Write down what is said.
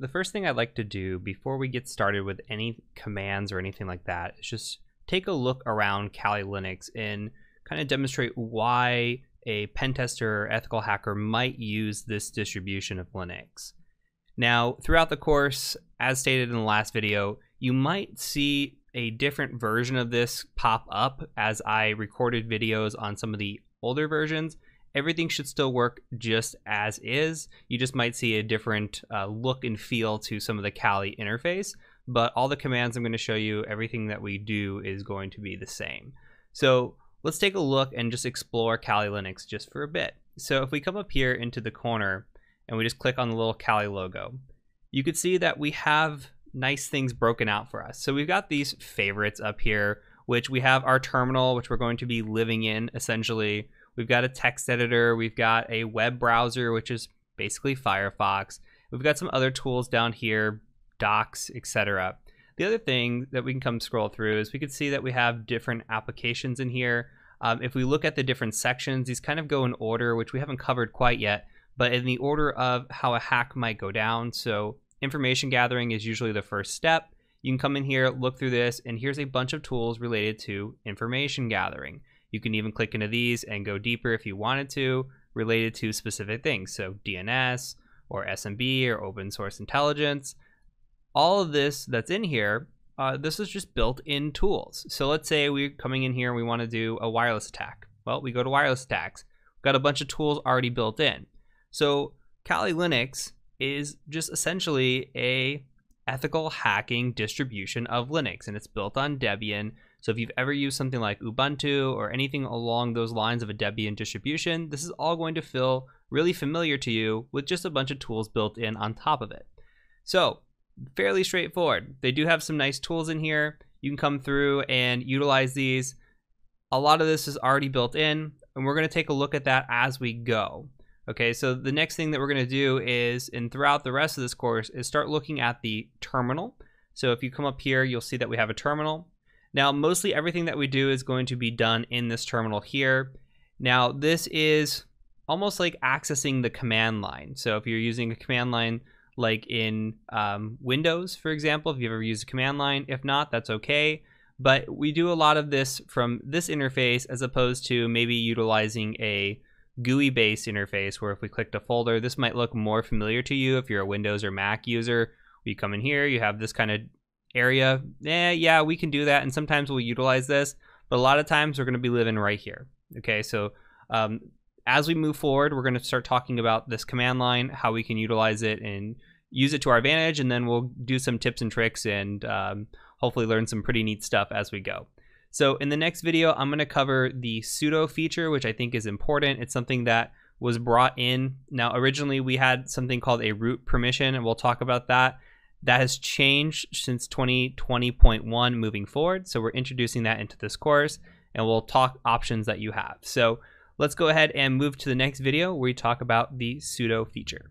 the first thing I'd like to do before we get started with any commands or anything like that is just take a look around Kali Linux and kind of demonstrate why a pen tester or ethical hacker might use this distribution of Linux. Now, throughout the course, as stated in the last video, you might see a different version of this pop up as I recorded videos on some of the older versions. Everything should still work just as is. You just might see a different uh, look and feel to some of the Kali interface, but all the commands I'm going to show you, everything that we do is going to be the same. So let's take a look and just explore Kali Linux just for a bit. So if we come up here into the corner and we just click on the little Kali logo, you can see that we have nice things broken out for us. So we've got these favorites up here, which we have our terminal, which we're going to be living in essentially. We've got a text editor, we've got a web browser, which is basically Firefox. We've got some other tools down here, docs, etc. The other thing that we can come scroll through is we can see that we have different applications in here. Um, if we look at the different sections, these kind of go in order, which we haven't covered quite yet, but in the order of how a hack might go down. So information gathering is usually the first step. You can come in here, look through this, and here's a bunch of tools related to information gathering. You can even click into these and go deeper if you wanted to, related to specific things. So DNS or SMB or open source intelligence. All of this that's in here, uh, this is just built in tools. So let's say we're coming in here and we want to do a wireless attack. Well, we go to wireless attacks. We've got a bunch of tools already built in. So Kali Linux is just essentially a ethical hacking distribution of Linux and it's built on Debian. So if you've ever used something like Ubuntu or anything along those lines of a Debian distribution, this is all going to feel really familiar to you with just a bunch of tools built in on top of it. So fairly straightforward. They do have some nice tools in here. You can come through and utilize these. A lot of this is already built in, and we're going to take a look at that as we go. Okay, so the next thing that we're going to do is, and throughout the rest of this course, is start looking at the terminal. So if you come up here, you'll see that we have a terminal. Now, mostly everything that we do is going to be done in this terminal here. Now, this is almost like accessing the command line. So if you're using a command line like in um, Windows, for example, if you've ever used a command line, if not, that's okay. But we do a lot of this from this interface as opposed to maybe utilizing a GUI based interface where if we clicked a folder, this might look more familiar to you if you're a Windows or Mac user. You come in here, you have this kind of area. Eh, yeah, we can do that. And sometimes we'll utilize this, but a lot of times we're going to be living right here. Okay, so um, as we move forward, we're going to start talking about this command line, how we can utilize it and use it to our advantage, and then we'll do some tips and tricks and um, hopefully learn some pretty neat stuff as we go. So in the next video, I'm going to cover the sudo feature, which I think is important. It's something that was brought in. Now, originally we had something called a root permission, and we'll talk about that. That has changed since 2020.1 moving forward. So we're introducing that into this course, and we'll talk options that you have. So let's go ahead and move to the next video where we talk about the sudo feature.